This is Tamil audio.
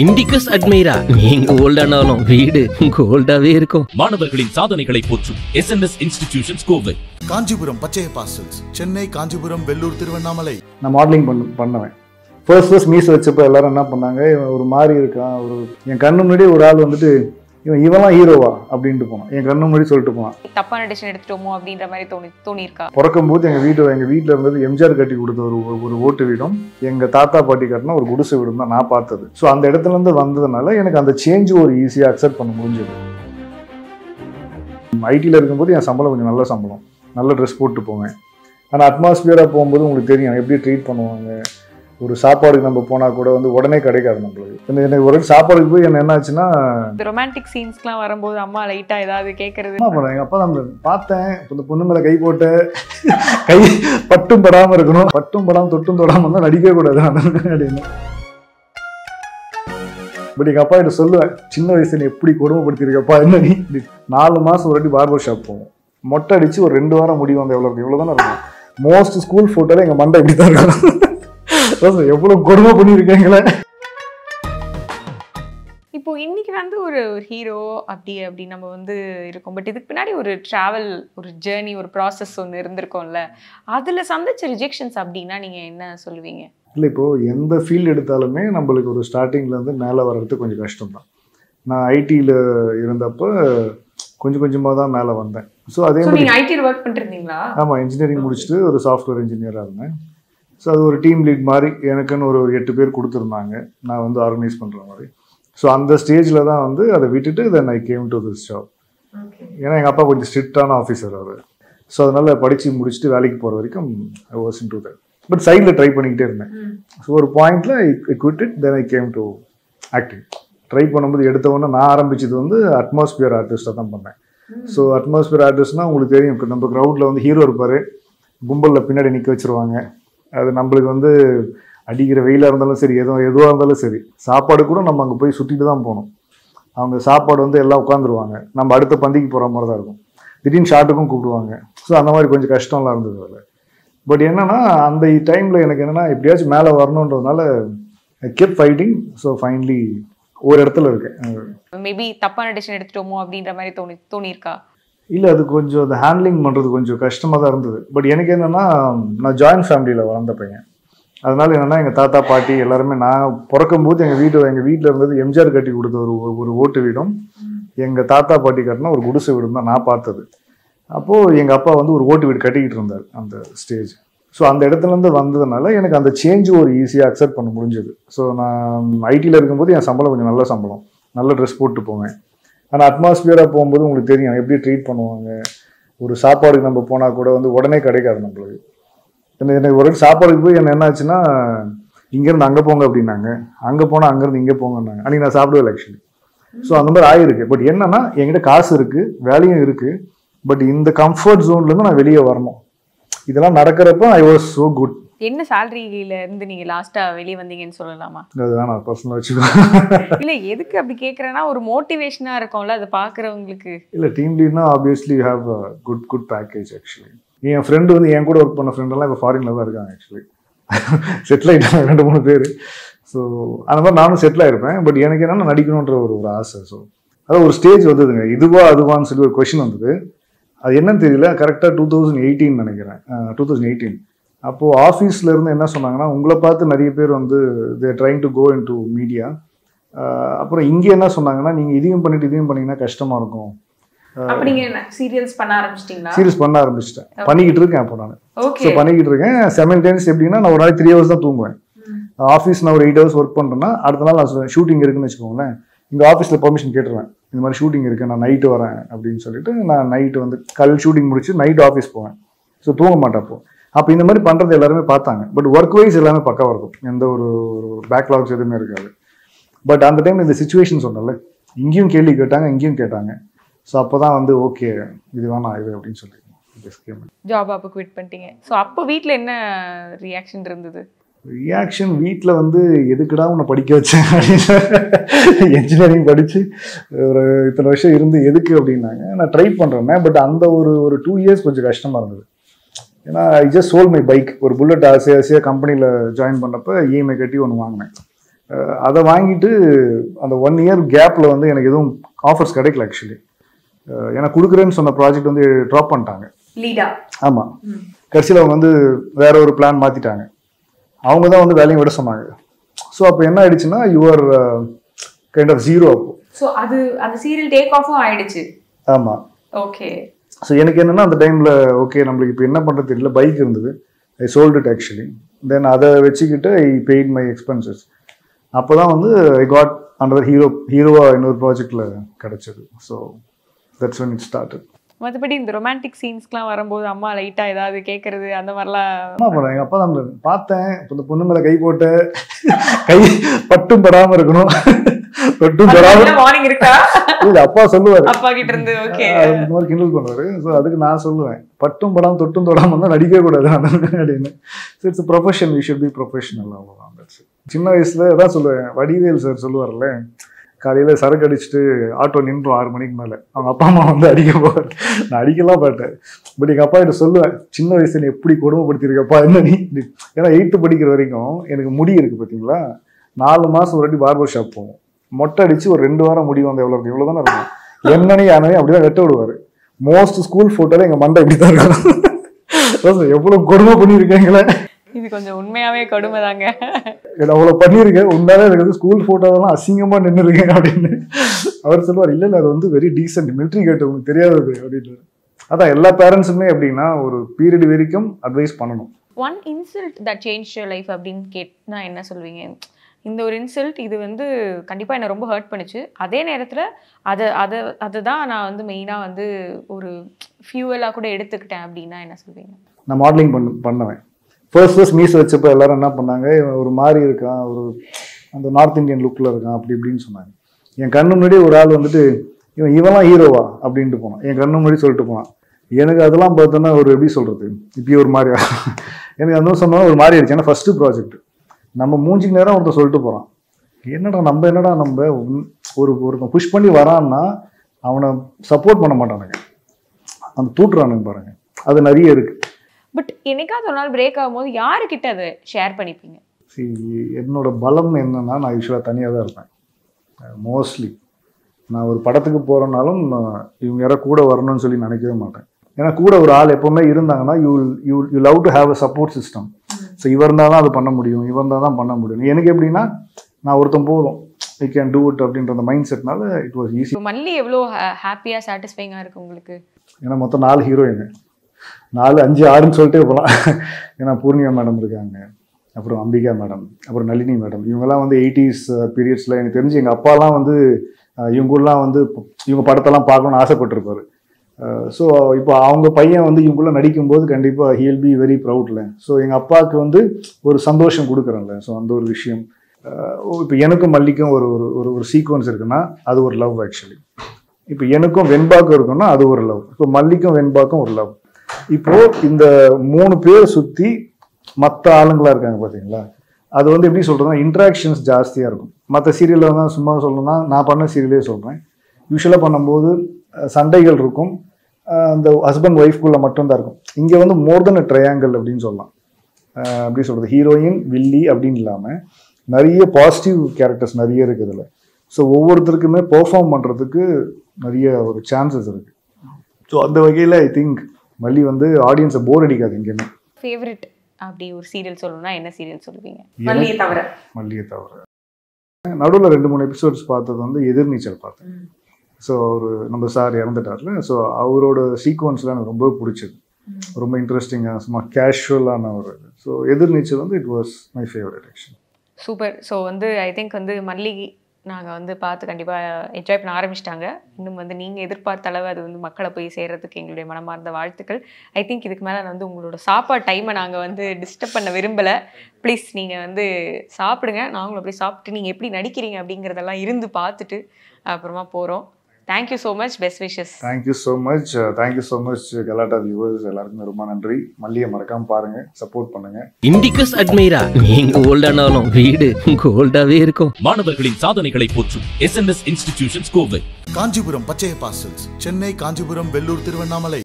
இண்டிகஸ் அட்மைரா. நீங்க ஓல்டானாலும் வீடு கோல்டாவே இருக்கும். மாணவர்களின் சாதனைகளை போற்றும் எஸ்என்எஸ் இன்ஸ்டிடியூஷன்ஸ் கோவை. காஞ்சிபுரம் பச்சைய பாசல்ஸ் சென்னை காஞ்சிபுரம் வெள்ளூர் திருவண்ணாமலை. நான் மாடலிங் பண்ண பண்ணுவேன். ஃபர்ஸ்ட் ஃபர்ஸ்ட் மீஸ் வச்சப்போ எல்லாரும் என்ன பண்ணாங்க? ஒரு மாதிரி இருக்கான் ஒரு என் கண்ணு முன்னாடி ஒரு ஆள் வந்துட்டு இவன் இவன்லாம் ஹீரோவா அப்படின்ட்டு போனான். என் கண்ணு முன்னாடி சொல்லிட்டு போனான். தப்பான டிசிஷன் எடுத்துட்டோமோ அப்படின்ற மாதிரி தோணி தோணியிருக்கா? பிறக்கும் போது எங்கள் வீட்டு எங்கள் வீட்டில் இருந்தது எம்ஜிஆர் கட்டி கொடுத்த ஒரு ஒரு ஓட்டு வீடும் எங்கள் தாத்தா பாட்டி கட்டின ஒரு குடிசை வீடும் தான் நான் பார்த்தது. ஸோ அந்த இடத்துல இருந்து வந்ததுனால எனக்கு அந்த சேஞ்ச் ஒரு ஈஸியாக அக்செப்ட் பண்ண முடிஞ்சது. ஐடியில் இருக்கும்போது என் சம்பளம் கொஞ்சம் நல்ல சம்பளம். நல்ல ட்ரெஸ் போட்டு போவேன். ஆனால் அட்மாஸ்பியராக போகும்போது உங்களுக்கு தெரியும் எப்படி ட்ரீட் பண்ணுவாங்க ஒரு சாப்பாடுக்கு நம்ம போனால் கூட வந்து உடனே கிடைக்காது நம்மளுக்கு. எனக்கு- ஒரு சாப்பாடுக்கு போய் என்ன என்னாச்சுன்னா இந்த ரொமான்டிக் சீன்ஸ்க்குலாம் வரும்போது அம்மா லைட்டா ஏதாவது கேட்கறது என்ன பண்ணுறேன் எங்கள் அப்பா தான் பார்த்தேன். இப்போ இந்த பொண்ணு மேலே கை போட்ட கை பட்டும் படாமல் இருக்கணும். பட்டும் படாமல் தொட்டும் தொடாமல் இருந்தால் நடிக்கவே கூடாது. அப்படின்னு. பட் எங்கள் அப்பா கிட்ட சொல்லுவேன் சின்ன வயசுல எப்படி கொடுமைப்படுத்திருக்கப்பா என்ன நீ? நாலு மாதம் ஒரு வாட்டி பார்பர் ஷாப் போவோம். மொட்டை அடிச்சு ஒரு ரெண்டு வாரம் முடி வந்து எவ்வளோ இவ்வளோ தானே இருக்கும். மோஸ்ட் ஸ்கூல் ஃபோட்டோவில் எங்கள் மண்டை இப்படி தான் இருக்கும். அதான் எவ்வளோ கொடுமை பண்ணியிருக்கீங்களே? இப்போ இன்னைக்கு வந்து ஒரு ஹீரோ அப்படி அப்படி நம்ம வந்து இருக்கோம். பட் இதுக்கு பின்னாடி ஒரு டிராவல் ஒரு ஜேர்னி ஒரு ப்ராசஸ் ஒன்று இருந்திருக்கும்ல. அதுல சந்திச்ச ரிஜெக்ஷன்ஸ் அப்படின்னா நீங்க என்ன சொல்லுவீங்க? இல்லை இப்போ எந்த ஃபீல்டு எடுத்தாலுமே நம்மளுக்கு ஒரு ஸ்டார்டிங்ல இருந்து மேலே வர்றது கொஞ்சம் கஷ்டம் தான் நான் ஐடியில் இருந்தப்போ கொஞ்சம் கொஞ்சமாக தான் மேலே வந்தேன். ஸோ அதே மாதிரி ஐடியில் ஒர்க் பண்ணிட்டு இருந்தீங்களா? ஆமாம் இன்ஜினியரிங் முடிச்சுட்டு ஒரு சாஃப்ட்வேர் இன்ஜினியராக இருந்தேன். ஸோ அது ஒரு டீம் லீட் மாதிரி எனக்குன்னு ஒரு ஒரு எட்டு பேர் கொடுத்துருந்தாங்க. நான் வந்து ஆர்கனைஸ் பண்ணுற மாதிரி. ஸோ அந்த ஸ்டேஜில் தான் வந்து அதை விட்டுட்டு then I came to this job ஏன்னா எங்கள் அப்பா கொஞ்சம் ஸ்ட்ரிக்டான ஆஃபீஸர் அவர். ஸோ அதனால் படித்து முடிச்சுட்டு வேலைக்கு போகிற வரைக்கும் I was into that but சைடில் ட்ரை பண்ணிக்கிட்டே இருந்தேன். ஸோ ஒரு பாயிண்ட்ல I quit it then I came to acting try பண்ணும்போது எடுத்த உடனே நான் ஆரம்பிச்சது வந்து அட்மாஸ்பியர் ஆர்டிஸ்ட்டாக தான் பண்ணேன். ஸோ அட்மாஸ்பியர் ஆர்டிஸ்ட்னா உங்களுக்கு தெரியும். இப்ப நம்ம க்ரௌடில் வந்து ஹீரோ இருப்பார். கும்பலில் பின்னாடி நிற்க வச்சிருவாங்க. அது நம்மளுக்கு வந்து அடிக்கிற வெயிலாக இருந்தாலும் சரி எதுவும் எதுவாக இருந்தாலும் சரி சாப்பாடு கூட நம்ம அங்கே போய் சுற்றிட்டு தான் போகணும். அவங்க சாப்பாடு வந்து எல்லாம் உட்காந்துருவாங்க நம்ம அடுத்த பந்திக்கு போகிற மாதிரி தான் இருக்கும். திடீர்னு ஷாட்டுக்கும் கூப்பிடுவாங்க. ஸோ அந்த மாதிரி கொஞ்சம் கஷ்டம்லாம் இருந்தது அதில். பட் என்னென்னா அந்த டைமில் எனக்கு என்னென்னா எப்படியாச்சும் மேலே வரணுன்றதுனால I kept fighting so finally ஒரு இடத்துல இருக்கேன். மேபி தப்பான டிசிஷன் எடுத்துட்டோமோ அப்படின்ற மாதிரி தோணி தோணியிருக்கா? இல்லை அது கொஞ்சம் அது ஹேண்ட்லிங் பண்ணுறது கொஞ்சம் கஷ்டமாக தான் இருந்தது. பட் எனக்கு என்னென்னா நான் ஜாயின்ட் ஃபேமிலியில் வளர்ந்த பையன். அதனால என்னென்னா எங்கள் தாத்தா பாட்டி எல்லாருமே நான் பிறக்கும் போது எங்கள் வீடு எங்கள் வீட்டில் இருந்தது எம்ஜிஆர் கட்டி கொடுத்த ஒரு ஒரு ஓட்டு வீடும். எங்கள் தாத்தா பாட்டி கட்டின ஒரு குடிசை வீடும் தான் நான் பார்த்தது. அப்போது எங்கள் அப்பா வந்து ஒரு ஓட்டு வீடு கட்டிக்கிட்டு இருந்தார் அந்த ஸ்டேஜ் ஸோ அந்த இடத்துலேருந்து வந்ததுனால எனக்கு அந்த சேஞ்ச் ஒரு ஈஸியாக அக்செப்ட் பண்ண முடிஞ்சது. ஸோ நான் ஐடியில் இருக்கும்போது என் சம்பளம் கொஞ்சம் நல்ல சம்பளம். நல்ல ட்ரெஸ் போட்டு போவேன். ஆனால் அட்மாஸ்பியராக போகும்போது உங்களுக்கு தெரியும் எப்படி ட்ரீட் பண்ணுவாங்க? ஒரு சாப்பாடுக்கு நம்ம போனால் கூட வந்து உடனே கிடைக்காது நம்மளுக்கு. எனக்கு ஒரு சாப்பாடுக்கு போய் என்ன என்னாச்சுன்னா இங்கேருந்து அங்கே போங்க அப்படின்னாங்க. அங்கே போனால் அங்கேருந்து இங்கே போங்கன்னாங்க. அன்றைக்கி நான் சாப்பிடுவேன் ஆக்சுவலி ஸோ அந்த மாதிரி ஆயிருக்கு. பட் என்னன்னா என்கிட்ட காசு இருக்குது வேலையும் இருக்குது பட் இந்த கம்ஃபர்ட் ஜோன்லேருந்து நான் வெளியே வரணும். இதெல்லாம் நடக்கிறப்ப ஐ வாஸ் ஸோ குட் என்ன சேலரியில இருந்து நீங்க லாஸ்டா வெளியே வந்தீங்கன்னு சொல்லலாமா? அது வேணாம் பர்சனலாக வச்சுக்கோ இல்ல எதுக்கு அப்படி கேக்குறேன்னா ஒரு மோட்டிவேஷனா இருக்கும்ல அதை பாக்குறவங்களுக்கு இல்லை team லீட்னா obviously have good good package actually N friend வந்து என் கூட ஒர்க் பண்ண ஃப்ரெண்டெல்லாம் இப்போ ஃபாரினில் தான் இருக்காங்க ஆக்சுவலி செட்டில் ஆகிட்டாங்க ரெண்டு மூணு பேர். ஸோ அந்த மாதிரி நானும் செட்டில் ஆயிருப்பேன். பட் எனக்கு என்னென்னா நடிக்கணுன்ற ஒரு ஒரு ஆசை ஸோ அதான் ஒரு ஸ்டேஜ் வந்ததுங்க. இதுவா அதுவான்னு சொல்லி ஒரு கொஷின் வந்தது. அது என்னன்னு தெரியல. கரெக்டாக டூ தௌசண்ட் எயிட்டீன் நினைக்கிறேன். டூ தௌசண்ட் எயிட்டீன் அப்போது ஆஃபீஸில் இருந்து என்ன சொன்னாங்கன்னா உங்களை பார்த்து நிறைய பேர் வந்து they trying to go into media அப்புறம் இங்கே என்ன சொன்னாங்கன்னா நீங்கள் இதையும் பண்ணிட்டு இதையும் பண்ணீங்கன்னா கஷ்டமாக இருக்கும். சீரியல்ஸ் பண்ண ஆரம்பிச்சிட்டீங்களா? சீரியஸ் பண்ண ஆரம்பிச்சிட்டேன். பண்ணிக்கிட்டு இருக்கேன் அப்போ நான். ஸோ பண்ணிக்கிட்டு இருக்கேன். செவன் டைம்ஸ் எப்படின்னா நான் ஒரு நாளைக்கு த்ரீ ஹவர்ஸ் தான் தூங்குவேன். ஆஃபீஸ் நான் ஒரு எயிட் ஹவர்ஸ் ஒர்க் பண்ணுறேன்னா அடுத்த நாள் நான் ஷூட்டிங் இருக்குன்னு வச்சுக்கோங்களேன் இங்கே ஆஃபீஸில் பெர்மிஷன் கேட்டுருவேன். இந்த மாதிரி ஷூட்டிங் இருக்கு நான் நைட்டு வரேன் அப்படின்னு சொல்லிட்டு நான் நைட்டு வந்து கல் ஷூட்டிங் முடிச்சு நைட் ஆஃபீஸ் போவேன். ஸோ தூங்க மாட்டேன் அப்போ. அப்போ இந்த மாதிரி பண்ணுறது எல்லாருமே பார்த்தாங்க. பட் ஒர்க் வைஸ் எல்லாமே பக்காவாக இருக்கும். எந்த ஒரு ஒரு பேக்லாக்ஸ் எதுவுமே இருக்காது. பட் அந்த டைம் இந்த சுச்சுவேஷன் சொன்னல இங்கேயும் கேள்வி கேட்டாங்க இங்கேயும் கேட்டாங்க. ஸோ அப்போ தான் வந்து ஓகே இது வேணாம் இது அப்படின்னு சொல்லி. ஜாப் அப்ப குவிட் பண்ணிட்டீங்க. சோ அப்போ வீட்ல என்ன ரியாக்ஷன் இருந்தது? ரியாக்ஷன் வீட்டில் வந்து எதுக்குடா உன்னை படிக்க வச்சேன்? அப்படின்னு என்ஜினியரிங் படித்து ஒரு இத்தனை வருஷம் இருந்து எதுக்கு அப்படின்னாங்க. நான் ட்ரை பண்ணுறேன் பட் அந்த ஒரு ஒரு டூ இயர்ஸ் கொஞ்சம் கஷ்டமாக இருந்தது. ஏன்னா I just sold my bike ஒரு புல்லட் ஆசை ஆசையாக கம்பெனியில் ஜாயின் பண்ணப்போ இஎம்ஐ கட்டி ஒன்று வாங்கினேன். அதை வாங்கிட்டு அந்த ஒன் இயர் கேப்பில் வந்து எனக்கு எதுவும் ஆஃபர்ஸ் கிடைக்கல ஆக்சுவலி எனக்கு கொடுக்குறேன்னு சொன்ன ப்ராஜெக்ட் வந்து ட்ராப் பண்ணிட்டாங்க. ஆமாம் கடைசியில் அவங்க வந்து வேற ஒரு பிளான் மாற்றிட்டாங்க அவங்க தான் வந்து வேலையும் விட சொன்னாங்க. ஸோ அப்போ என்ன ஆயிடுச்சுன்னா யுவர் கைண்ட் ஆஃப் ஜீரோ அப்போ. ஸோ அது அந்த சீரியல் டேக் ஆஃபும் ஆயிடுச்சு. ஆமாம் ஓகே ஸோ எனக்கு என்னன்னா அந்த டைமில் ஓகே நம்மளுக்கு இப்போ என்ன பண்ணுறது தெரியல. பைக் இருந்தது. I sold it actually then அதை வச்சுக்கிட்டு ஐ பெய்ட் மை எக்ஸ்பென்சஸ் அப்போ தான் வந்து ஐ காட் அண்டர் ஹீரோ ஹீரோவாக இன்னொரு ப்ராஜெக்டில் கிடச்சிது. So that's when it started. மற்றபடி இந்த ரொமான்டிக் சீன்ஸ்க்குலாம் வரும்போது அம்மா லைட்டா ஏதாவது கேட்கறது அந்த மாதிரிலாம் அம்மா போகிறேன் எங்கள் அப்பா தான் பார்த்தேன். இப்போ இந்த பொண்ணு மேலே கை போட்ட கை பட்டும் படாமல் இருக்கணும். வார்னிங் இருக்கா? இல்லை அப்பா சொல்லுவார். அப்பா கிட்ட இருந்து ஓகே மாதிரி கிண்டல் பண்ணுவாரு. ஸோ அதுக்கு நான் சொல்லுவேன். பட்டும் படாம தொட்டும் தொடாம தான் நடிக்கவே கூடாது அப்படின்னு. So it's profession we should be professional அவ்வளோதான். சின்ன வயசுல தான் சொல்லுவேன். வடிவேல் சார் சொல்லுவார்ல காலையில சரக்கு அடிச்சுட்டு ஆட்டோ நின்றும் ஆறு மணிக்கு மேல. அவங்க அப்பா அம்மா வந்து அடிக்க போவார். நான் அடிக்கலாம் மாட்டேன் பட் எங்க அப்பா கிட்ட சொல்லுவேன் சின்ன வயசுல நீ எப்படி கொடுமைப்படுத்திருக்கப்பா என்ன நீ? ஏன்னா எயித்து படிக்கிற வரைக்கும் எனக்கு முடி இருக்கு பாத்தீங்களா? நாலு மாசம் ஒரு வாட்டி பார்பர் ஷாப் போவோம். மொட்டை அடிச்சு ஒரு ரெண்டு வாரம் முடி வந்து எவ்வளோ இருக்கு? இவ்வளோ தானே இருக்கும். என்னன்னு யானையும் அப்படிதான் வெட்ட விடுவாரு. மோஸ்ட் ஸ்கூல் ஃபோட்டோல எங்க மண்டை இப்படி தான் இருக்கும் எவ்வளவு கொடுமை பண்ணியிருக்கீங்களே? இது கொஞ்சம் உண்மையாவே கொடுமை தாங்க நான் அவ்வளோ பண்ணியிருக்கேன் உண்மையாவே எனக்கு வந்து ஸ்கூல் ஃபோட்டோவெல்லாம் அசிங்கமா நின்று இருக்கேன் அப்படின்னு அவர் சொல்லுவார் இல்லை இல்லை அது வந்து வெரி டீசென்ட் மிலிட்ரி கேட்டு உங்களுக்கு தெரியாதது அப்படின்னு அதான் எல்லா பேரண்ட்ஸுமே எப்படின்னா ஒரு பீரியட் வரைக்கும் அட்வைஸ் பண்ணணும். One insult that change life அப்படின்னு கேட்னா என்ன சொல்வீங்க? இந்த ஒரு இன்சல்ட் இது வந்து கண்டிப்பாக என்னை ரொம்ப ஹர்ட் பண்ணுச்சு. அதே நேரத்தில் அதை அதை அதை தான் நான் வந்து மெயினாக வந்து ஒரு ஃபியூவலாக கூட எடுத்துக்கிட்டேன் அப்படின்னா என்ன சொல்வீங்க? நான் மாடலிங் பண்ண பண்ணுவேன். ஃபர்ஸ்ட் ஃபர்ஸ்ட் மீஸ் வச்சப்போ எல்லாரும் என்ன பண்ணாங்க? இவன் ஒரு மாதிரி இருக்கான் ஒரு அந்த நார்த் இந்தியன் லுக்கில் இருக்கான் அப்படி இப்படின்னு சொன்னாங்க. என் கண்ணு முன்னாடி ஒரு ஆள் வந்துட்டு இவன் இவெல்லாம் ஹீரோவா அப்படின்ட்டு போனான். என் கண்ணு முன்னாடி சொல்லிட்டு போனான். எனக்கு அதெல்லாம் பார்த்தோன்னா ஒரு எப்படி சொல்கிறது இப்படி ஒரு மாதிரி எனக்கு அந்த சொன்னால் ஒரு மாதிரி ஆயிடுச்சு. ஏன்னா ஃபஸ்ட்டு ப்ராஜெக்ட் நம்ம மூஞ்சிக்கு நேரம் ஒருத்தன் சொல்லிட்டு போகிறான் என்னடா நம்ம என்னடா நம்ம ஒரு ஒருத்தன் புஷ் பண்ணி வரான்னா அவனை சப்போர்ட் பண்ண மாட்டானுங்க. அந்த தூட்டுறானுங்க பாருங்க. அது நிறைய இருக்கு. பட் என்னைக்காவது ஒரு நாள் பிரேக் ஆகும்போது யாருக்கிட்ட அதை ஷேர் பண்ணிப்பீங்க? என்னோட பலம் என்னன்னா நான் யூஸ்வலாக தனியாக தான் இருப்பேன். மோஸ்ட்லி நான் ஒரு படத்துக்கு போகிறனாலும் இவங்க யாரோ கூட வரணும்னு சொல்லி நினைக்கவே மாட்டேன். ஏன்னா கூட ஒரு ஆள் எப்பவுமே இருந்தாங்கன்னா you you you love to have a support system so இவர் இருந்தால் தான் அது பண்ண முடியும் இவர் இருந்தால் தான் பண்ண முடியும். எனக்கு எப்படின்னா நான் ஒருத்தன் போதும். ஐ கேன் டூ இட் அப்படின்ற அந்த மைண்ட் செட்னால இட் வாஸ் ஈஸி மல்லி எவ்வளோ ஹாப்பியாக சாட்டிஸ்ஃபைங்காக இருக்கு உங்களுக்கு? ஏன்னா மொத்தம் நாலு ஹீரோயின் நாலு அஞ்சு ஆறுன்னு சொல்லிட்டே போகலாம் ஏன்னா பூர்ணிமா மேடம் இருக்காங்க. அப்புறம் அம்பிகா மேடம் அப்புறம் நளினி மேடம் இவங்கெல்லாம் வந்து எயிட்டிஸ் பீரியட்ஸில் எனக்கு தெரிஞ்சு எங்கள் அப்பாலாம் வந்து அஹ், இவங்க கூடலாம் வந்து இவங்க படத்தெல்லாம் பார்க்கணும்னு ஆசைப்பட்டிருப்பாரு. Uh, ஸோ இப்போ அவங்க பையன் வந்து இவங்களாம் நடிக்கும்போது கண்டிப்பாக ஹீல் பி வெரி ப்ரௌட்ல ஸோ எங்கள் அப்பாவுக்கு வந்து ஒரு சந்தோஷம் கொடுக்குறேன்ல. ஸோ அந்த ஒரு விஷயம். Uh, இப்போ எனக்கும் மல்லிக்கும் ஒரு ஒரு ஒரு ஒரு சீக்வன்ஸ் இருக்குன்னா அது ஒரு லவ் ஆக்சுவலி இப்போ எனக்கும் வெண்பாக்கும் இருக்குன்னா அது ஒரு லவ் இப்போ மல்லிக்கும் வெண்பாக்கும் ஒரு லவ் இப்போது இந்த மூணு பேர் சுற்றி மற்ற ஆளுங்களாக இருக்காங்க பார்த்தீங்களா அது வந்து எப்படி சொல்கிறதுன்னா இன்ட்ராக்ஷன்ஸ் ஜாஸ்தியாக இருக்கும். மற்ற சீரியலில் வந்து சும்மா சொல்லணும்னா நான் பண்ண சீரியலே சொல்கிறேன் யூஸ்வலாக பண்ணும்போது சண்டைகள் இருக்கும். அந்த ஹஸ்பண்ட் ஒய்ஃப்குள்ளே மட்டும்தான் இருக்கும். இங்கே வந்து மோர் தென் ட்ரையாங்கிள் அப்படின்னு சொல்லலாம். அஹ், எப்படி சொல்கிறது ஹீரோயின் வில்லி அப்படின்னு இல்லாமல் நிறைய பாசிட்டிவ் கேரக்டர்ஸ் நிறைய இருக்குது இதில் ஸோ ஒவ்வொருத்தருக்குமே பெர்ஃபார்ம் பண்ணுறதுக்கு நிறைய ஒரு சான்சஸ் இருக்குது ஸோ அந்த வகையில் ஐ திங்க் மல்லி வந்து ஆடியன்ஸை போர் அடிக்காது எங்கேயுமே ஃபேவரட் அப்படி ஒரு சீரியல் சொல்லணும்னா என்ன சீரியல் சொல்லுவீங்க? மல்லியை தவிர. மல்லிகை தவிர. நடுவில் ரெண்டு மூணு எபிசோட்ஸ் பார்த்தது வந்து எதிர்நீச்சல் பார்த்தேன் ஸோ ஒரு நம்ம சார் இறந்துட்டார்ல. ஸோ அவரோட சீக்வன்ஸ்லாம் எனக்கு ரொம்ப பிடிச்சது. ரொம்ப இன்ட்ரெஸ்டிங்காக சும்மா கேஷுவலான ஒரு ஸோ எதிர்நீச்சல் வந்து it was my favourite actually super so வந்து ஐ திங்க் வந்து மல்லி நாங்கள் வந்து பார்த்து கண்டிப்பாக என்ஜாய் பண்ண ஆரம்பிச்சிட்டாங்க. இன்னும் வந்து நீங்கள் எதிர்பார்த்த அளவு அது வந்து மக்களை போய் சேர்றதுக்கு எங்களுடைய மனமார்ந்த வாழ்த்துக்கள். ஐ திங்க் இதுக்கு மேலே வந்து உங்களோட சாப்பாடு டைமை நாங்கள் வந்து டிஸ்டர்ப் பண்ண விரும்பலை. ப்ளீஸ் நீங்கள் வந்து சாப்பிடுங்க. நாங்களும் அப்படியே சாப்பிட்டு நீங்கள் எப்படி நடிக்கிறீங்க அப்படிங்கிறதெல்லாம் இருந்து பார்த்துட்டு அப்புறமா போகிறோம் thank you so much best wishes thank you so much thank you so much Galatta viewers எல்லாருக்குமே ரொம்ப நன்றி. மல்லியை மறக்காமல் பாருங்கள் சப்போர்ட் பண்ணுங்கள் இண்டிகஸ் அட்மைரா நீங்க ஓல்டானாலும் வீடு கோல்டாவே இருக்கும். மாணவர்களின் சாதனைகளை போற்றும் S N S institutions Kovai. Kanchipuram Pachaiyappa silks Chennai Kanchipuram Vellore Tiruvannamalai.